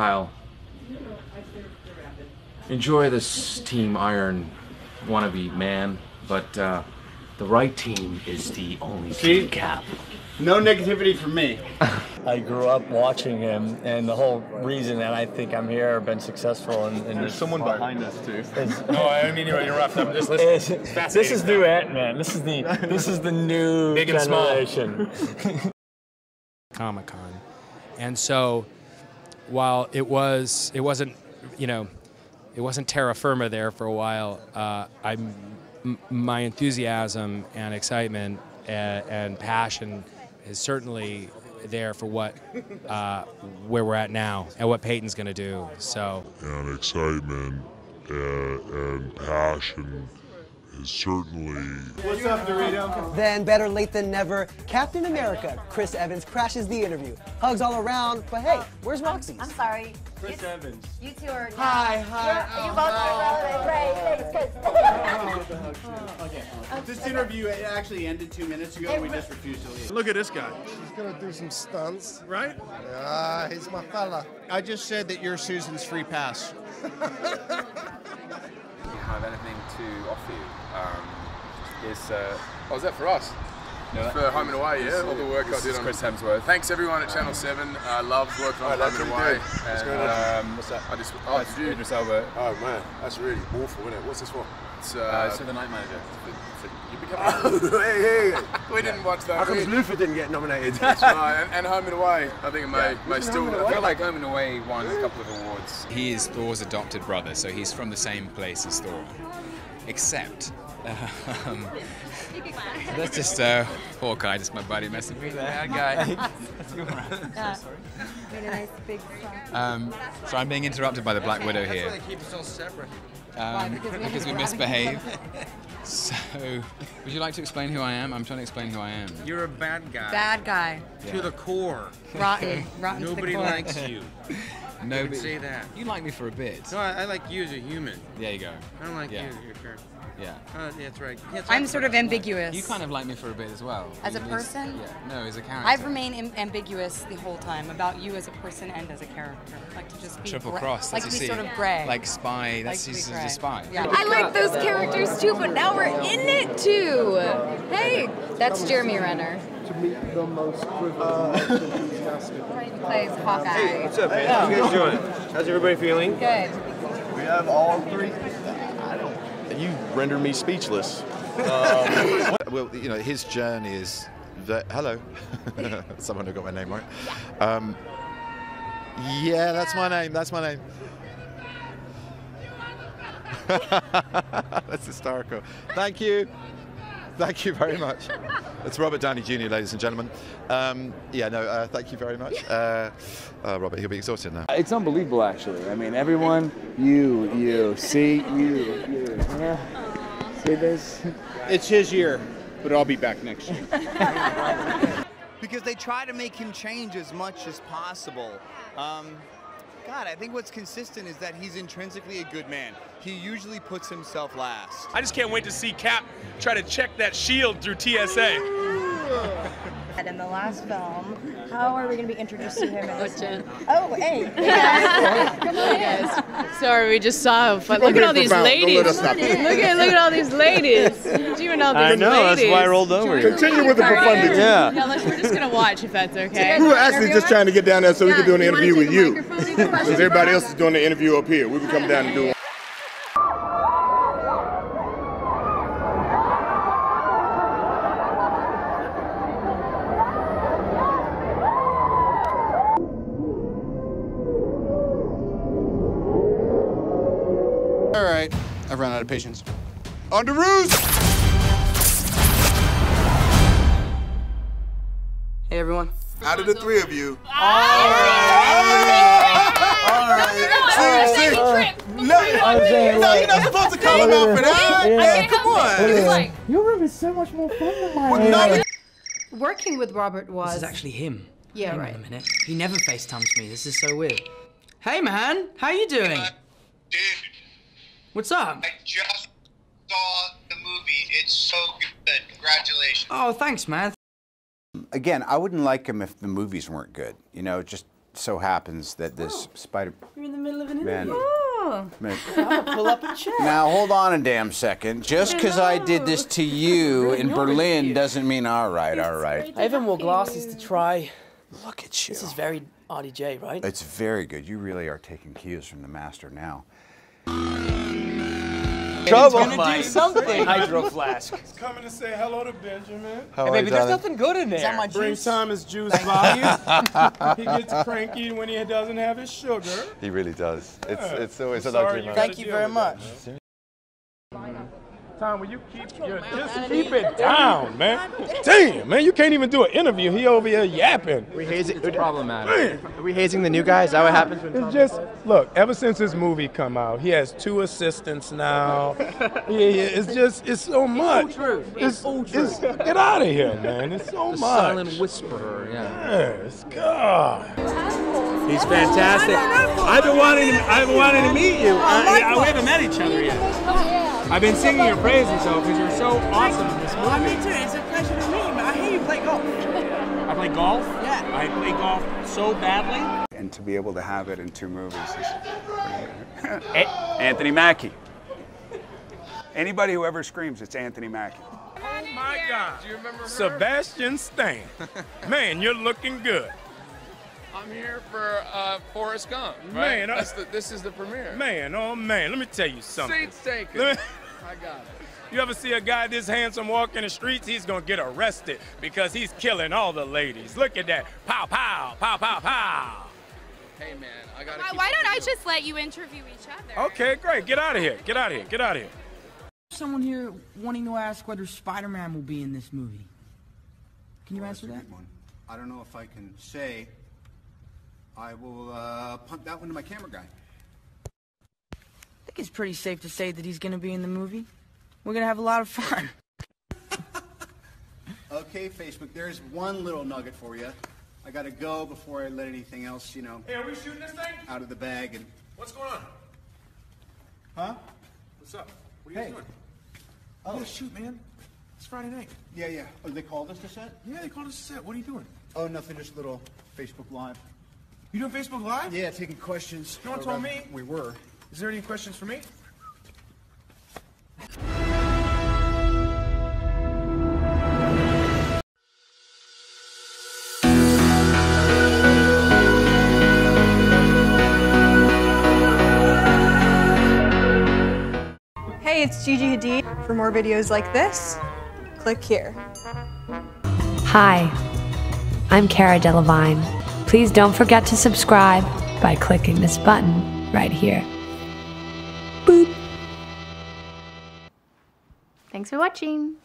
Kyle, enjoy this Team Iron wannabe man, but uh, the right team is the only See? team Cap. No negativity from me. I grew up watching him, and the whole reason that I think I'm here, been successful, and, and There's someone behind us too. No, I don't mean to interrupt. I'm just Is, listening. this is new Ant Man. This is the this is the new Big and small. generation. Comic Con, and so while it was it wasn't you know it wasn't terra firma there for a while, uh, I'm m- my enthusiasm and excitement and, and passion is certainly there for what uh, where we're at now and what Peyton's going to do. So and excitement and, and passion is certainly What's up, Dorito? Then, better late than never, Captain America, Chris Evans, crashes the interview. Hugs all around, but hey, where's Roxy? I'm sorry. Chris Evans. You two are. Hi, hi. You're, you both are relevant. Great, thanks. This interview it actually ended two minutes ago. and We just refused to leave. Look at this guy. He's gonna do some stunts. Right? Ah, he's my fella. I just said that you're Susan's free pass. have anything to offer you. Um, is uh, oh, is that for us? for Home and Away, yeah, all the work I did on Chris Hemsworth. Thanks everyone at Channel Seven. I love working on Home and Away. What's going on? um, What's that? I just oh, That's did? Idris Elba. Oh man, that's really awful, isn't it? What's this for? It's, uh, the night manager. you become. hey, hey. we didn't watch that. How come We- Luther didn't get nominated? That's right, and, and Home and Away. I think it may, may still. I feel like Home and Away won a couple of awards. He is Thor's adopted brother, so he's from the same place as Thor. Except, um, that's just uh, Hawkeye, just my buddy messing with me. Bad guy. Made a nice big song. Um, so I'm being interrupted by the Black Widow here keep us all separate. um, because we because we have misbehave. So, would you like to explain who I am? I'm trying to explain who I am. You're a bad guy. Bad guy. To the core. Rotten. Rotten to the Nobody core. likes you. No, would say that. You like me for a bit. No, I, I like you as a human. There you go. I don't like Yeah. you as your character. Yeah. Uh, that's right. Yeah, I'm sort of ambiguous. You kind of like me for a bit as well. As a At least- person? Yeah. No, as a character. I've remained Im- ambiguous the whole time about you as a person and as a character. Like to just be Triple gra- cross. Like that's to be a sort of gray. Like spy. That's to be just a spy. Yeah. I like those characters too, but now we're in it too. Hey, that's Jeremy Renner. To meet the most privileged, enthusiastic. He plays Hawkeye. What's up, man? How you guys doing? How's everybody feeling? Good. We have all three. I don't. You render me speechless. Um, well, you know, his journey is that. Hello, someone who got my name right. Um, yeah, that's my name. That's my name. that's historical. Thank you. Thank you very much. It's Robert Downey Jr., ladies and gentlemen. Um, yeah, no, uh, thank you very much. Uh, uh, Robert, he'll be exhausted now. It's unbelievable, actually. I mean, everyone, you, you, see, you, you. Yeah. See this? It's his year, but I'll be back next year. because they try to make him change as much as possible. Um, God, I think what's consistent is that he's intrinsically a good man. He usually puts himself last. I just can't wait to see Cap try to check that shield through TSA. And in the last film, how are we going to be introduced to him? In this Oh, hey. Hey. Come on, guys. Sorry, we just saw. him. But look at all these ladies. Look us stop this. at look at all these ladies. Do you know these I know, that's why I rolled over. Continue with the profundity. Yeah. No, let's, we're just gonna watch if that's okay. We were actually just trying to get down there so we could do an interview with you. microphone? You can Because everybody else is doing the interview up here. We would come down and do All run out of patience. On to ruse! Hey everyone. Out of the three of you. All right. See, see. No, no, you're not supposed to call him out for that. Yeah. Come on. Your room is so much more fun than mine. Well, Working with Robert was. This is actually him. Yeah, Hang right. on a minute. He never FaceTimes me. This is so weird. Hey man, how you doing? Uh, What's up? I just saw the movie. It's so good. Congratulations. Oh, thanks, man. Again, I wouldn't like him if the movies weren't good. You know, it just so happens that this oh. Spider You're in the middle of an Man. interview. Oh. Man. pull up a chair. Now hold on a damn second. Just because I did this to you in Berlin doesn't mean all right, all right. I even wore glasses to try. Look at you. This is very RDJ, right? It's very good. You really are taking cues from the master now. Trouble. He's gonna do something. Hydro flask. He's coming to say hello to Benjamin. How Hey, are you, baby, there's darling? nothing good in there. Is that my Bring juice? Thomas juice by he gets cranky when he doesn't have his sugar. He really does. It's Yeah. it's always a Sorry luxury you moment. Thank you very much. Tom, will you keep your, just keep it down, man? Damn, man, you can't even do an interview. He over here yapping. We hazing. It's problematic. Are we hazing the new guy? Is that what happens when? It's just look. Ever since this movie come out, he has two assistants now. yeah, yeah. It's just it's so much. It's, true. it's- get out of here, man. It's so The much. silent whisperer. Yeah. Yes, God. He's fantastic. I've been wanting to, I've been wanting to meet you. Uh, yeah, we haven't met each other yet. I've been singing your praises though because you're so awesome in this I movie. mean, too. It's a pleasure to meet you. I hear you play golf. I play golf. Yeah. I play golf so badly. And to be able to have it in two movies is Anthony Mackie. Anybody who ever screams, it's Anthony Mackie. Oh my God. Do you remember her? Sebastian Stan. Man, you're looking good. I'm here for uh, Forrest Gump. Right? Man, I- That's the, this is the premiere. Man, oh man, let me tell you something. Seats taken. Let me- I got it. You ever see a guy this handsome walk in the streets? He's gonna get arrested because he's killing all the ladies. Look at that. Pow, pow, pow, pow, pow. Hey man, I gotta. Why, why don't I just let you interview each other? Okay, great. Get out of here. Get out of here. Get out of here. Someone here wanting to ask whether Spider-Man will be in this movie. Can you answer that? One. I don't know if I can say. I will uh, punt that one to my camera guy. I think it's pretty safe to say that he's going to be in the movie. We're going to have a lot of fun. Okay, Facebook. There's one little nugget for you. I gotta go before I let anything else, you know, Hey, are we shooting this thing? out of the bag. And What's going on? huh? What's up? What are you Hey. Doing? Oh, Yeah, shoot, man. It's Friday night. yeah, yeah. Oh, they called us to set? Yeah, they called us to set. What are you doing? Oh, nothing. Just a little Facebook Live. You doing Facebook Live? Yeah, taking questions. No one Or told me. We were. Is there any questions for me? Hey, it's Gigi Hadid. For more videos like this, click here. Hi, I'm Cara Delevingne. Please don't forget to subscribe by clicking this button right here. Thanks for watching.